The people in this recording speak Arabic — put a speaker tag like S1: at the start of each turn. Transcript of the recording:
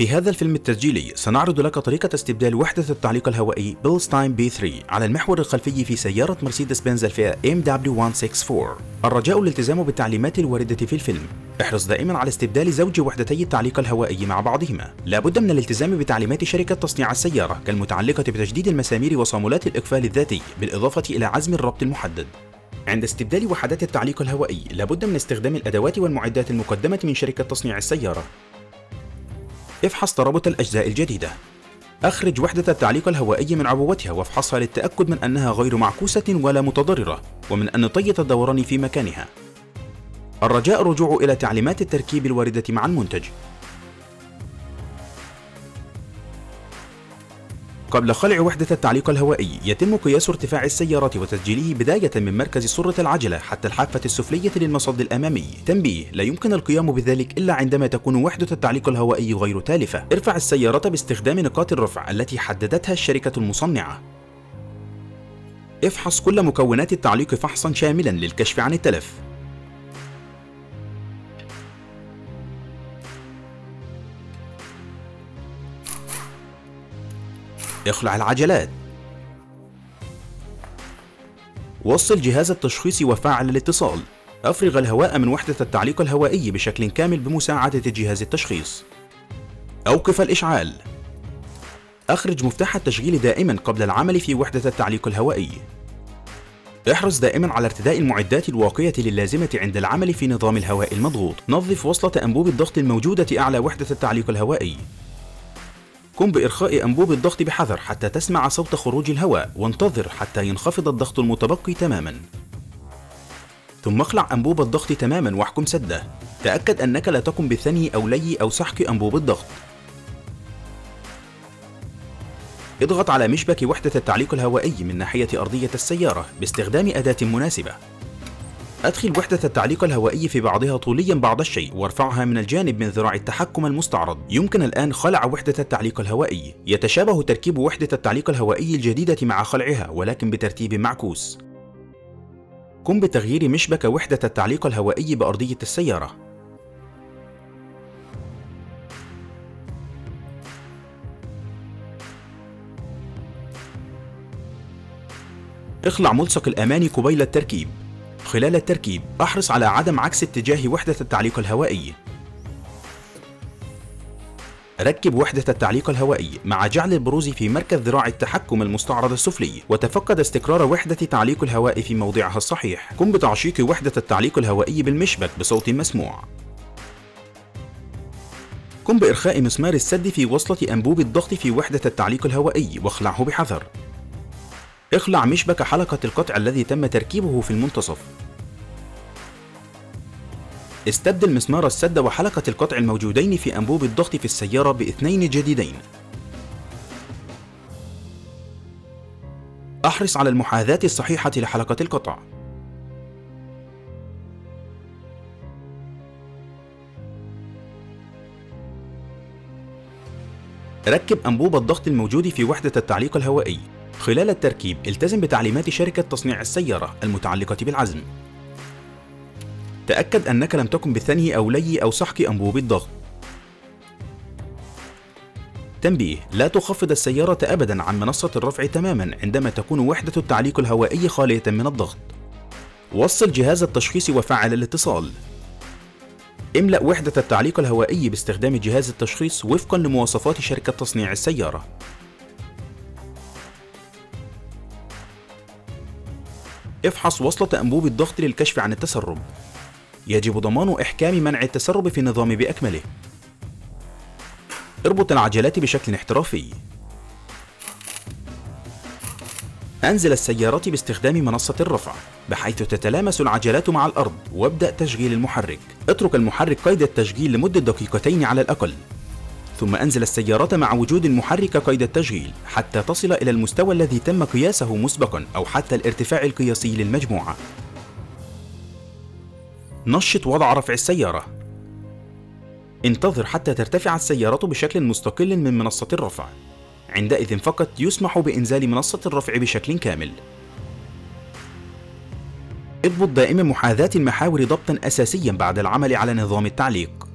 S1: في هذا الفيلم التسجيلي سنعرض لك طريقة استبدال وحدة التعليق الهوائي بيلستاين بي 3 على المحور الخلفي في سيارة مرسيدس بنز الفئة M W164 الرجاء الالتزام بالتعليمات الواردة في الفيلم. احرص دائما على استبدال زوج وحدتي التعليق الهوائي مع بعضهما. لابد من الالتزام بتعليمات شركة تصنيع السيارة كالمتعلقة بتجديد المسامير وصامولات الإقفال الذاتي بالإضافة إلى عزم الربط المحدد. عند استبدال وحدات التعليق الهوائي لابد من استخدام الأدوات والمعدات المقدمة من شركة تصنيع السيارة. افحص ترابط الأجزاء الجديدة. أخرج وحدة التعليق الهوائي من عبوتها وافحصها للتأكد من أنها غير معكوسة ولا متضررة ومن أن طية الدوران في مكانها. الرجاء الرجوع إلى تعليمات التركيب الواردة مع المنتج. قبل خلع وحدة التعليق الهوائي يتم قياس ارتفاع السيارة وتسجيله بداية من مركز سرة العجلة حتى الحافة السفلية للمصد الأمامي. تنبيه لا يمكن القيام بذلك إلا عندما تكون وحدة التعليق الهوائي غير تالفة. ارفع السيارة باستخدام نقاط الرفع التي حددتها الشركة المصنعة. افحص كل مكونات التعليق فحصا شاملا للكشف عن التلف. اخلع العجلات. وصل جهاز التشخيص وفعل الاتصال. أفرغ الهواء من وحدة التعليق الهوائي بشكل كامل بمساعدة جهاز التشخيص. أوقف الإشعال. أخرج مفتاح التشغيل دائما قبل العمل في وحدة التعليق الهوائي. احرص دائما على ارتداء المعدات الواقية للازمة عند العمل في نظام الهواء المضغوط. نظف وصلة أنبوب الضغط الموجودة أعلى وحدة التعليق الهوائي. قم بإرخاء أنبوب الضغط بحذر حتى تسمع صوت خروج الهواء وانتظر حتى ينخفض الضغط المتبقي تماما. ثم اخلع أنبوب الضغط تماما واحكم سده. تأكد أنك لا تقم بثني أو لي أو سحق أنبوب الضغط. اضغط على مشبك وحدة التعليق الهوائي من ناحية أرضية السيارة باستخدام أداة مناسبة. أدخل وحدة التعليق الهوائي في بعضها طوليا بعض الشيء وارفعها من الجانب من ذراع التحكم المستعرض. يمكن الآن خلع وحدة التعليق الهوائي. يتشابه تركيب وحدة التعليق الهوائي الجديدة مع خلعها ولكن بترتيب معكوس. قم بتغيير مشبك وحدة التعليق الهوائي بأرضية السيارة. اخلع ملصق الأمان قبيل التركيب. خلال التركيب أحرص على عدم عكس اتجاه وحدة التعليق الهوائي. ركب وحدة التعليق الهوائي مع جعل البروز في مركز ذراع التحكم المستعرض السفلي وتفقد استقرار وحدة تعليق الهواء في موضعها الصحيح. قم بتعشيق وحدة التعليق الهوائي بالمشبك بصوت مسموع. قم بإرخاء مسمار السد في وصلة أنبوب الضغط في وحدة التعليق الهوائي واخلعه بحذر. اخلع مشبك حلقة القطع الذي تم تركيبه في المنتصف. استبدل مسمار السد وحلقة القطع الموجودين في أنبوب الضغط في السيارة باثنين جديدين. أحرص على المحاذاة الصحيحة لحلقة القطع. ركب أنبوب الضغط الموجود في وحدة التعليق الهوائي. خلال التركيب التزم بتعليمات شركة تصنيع السيارة المتعلقة بالعزم. تأكد أنك لم تكن بثني أو لي أو سحق أنبوب الضغط. تنبيه لا تخفض السيارة أبدا عن منصة الرفع تماما عندما تكون وحدة التعليق الهوائي خالية من الضغط. وصل جهاز التشخيص وفعل الاتصال. املأ وحدة التعليق الهوائي باستخدام جهاز التشخيص وفقا لمواصفات شركة تصنيع السيارة. افحص وصلة أنبوب الضغط للكشف عن التسرب. يجب ضمان إحكام منع التسرب في النظام بأكمله. اربط العجلات بشكل احترافي. أنزل السيارات باستخدام منصة الرفع بحيث تتلامس العجلات مع الأرض وابدأ تشغيل المحرك. اترك المحرك قيد التشغيل لمدة دقيقتين على الأقل. ثم أنزل السيارة مع وجود المحرك قيد التشغيل حتى تصل إلى المستوى الذي تم قياسه مسبقا أو حتى الارتفاع القياسي للمجموعة. نشط وضع رفع السيارة. انتظر حتى ترتفع السيارة بشكل مستقل من منصة الرفع. عندئذ فقط يسمح بإنزال منصة الرفع بشكل كامل. اضبط دائما محاذاة المحاور ضبطا أساسيا بعد العمل على نظام التعليق.